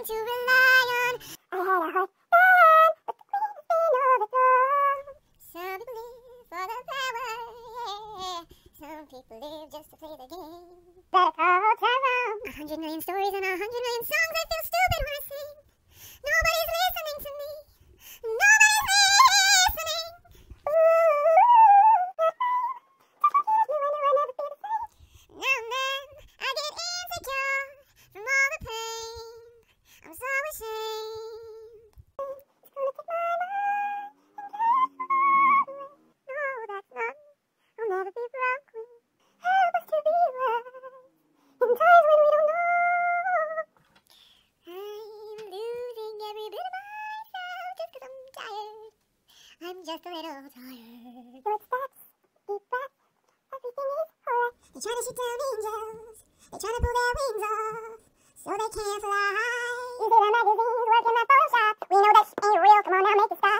something to rely on. I had a heart then, but been overthrown. Some people live for the power, yeah. Some people live just to play the game. But Better call Tyrone. A hundred million stories and a hundred million songs. I feel stupid when I sing. Nobody's listening to me. Just a little tired. Good steps, deep breaths, everything is alright. They try to shoot down angels, they try to pull their wings off, so they can't fly. You see the magazines working that Photoshop. We know that ain't real. Come on now, make it stop.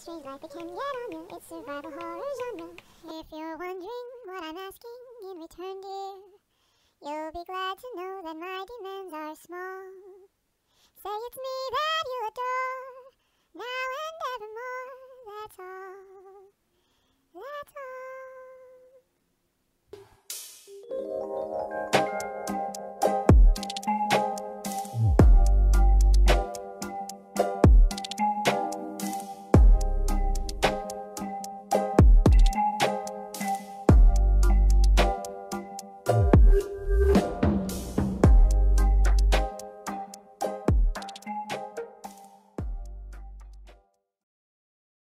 strange life it can get on you. It's survival horror genre. If you're wondering what I'm asking in return, dear, you'll be glad to know that my demands are small. Say it's me that you adore, now and evermore. That's all. That's all.